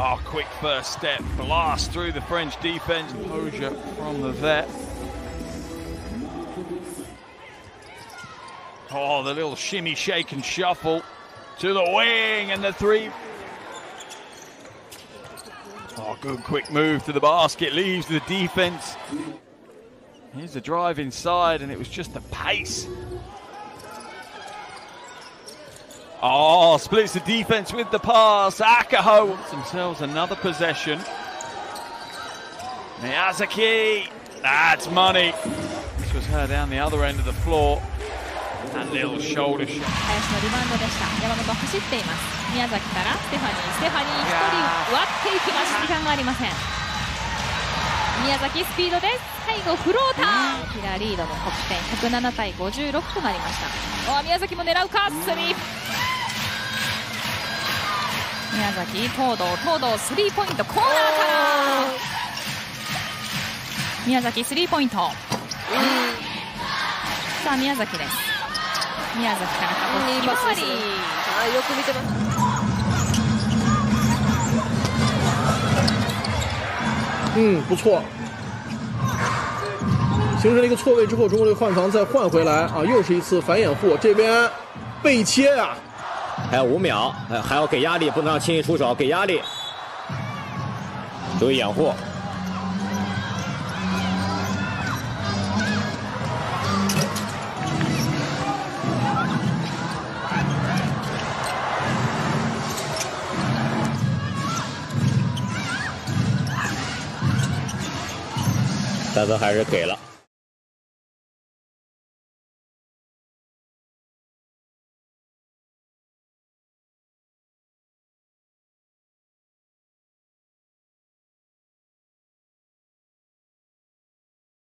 Oh, quick first step, blast through the French defense. Composure from the vet. Oh, the little shimmy, shake, and shuffle to the wing, and the three. Oh, good quick move to the basket, leaves the defense. Here's the drive inside, and it was just the pace. Oh, splits the defense with the pass. Akaho themselves another possession. Miyazaki, that's money. This was her down the other end of the floor. That little shoulder shot. 林のリバウンドでした山本走っています宮崎からステファニーステファニー1人割っていきます時間がありません宮崎スピードです最後フローターキラリードの得点107対56となりましたお宮崎も狙うかスリー宮崎東堂。東堂スリーポイント。コーナーから。宮崎スリーポイント。さあ宮崎です。宮崎からいいパスですね。はいよく見てます。嗯，不错，形成了一个错位之后，中国队换防再换回来。啊，又是一次反掩护，这边被切啊，还有五秒，还还要给压力，不能让轻易出手，给压力，注意掩护。大泽还是给了。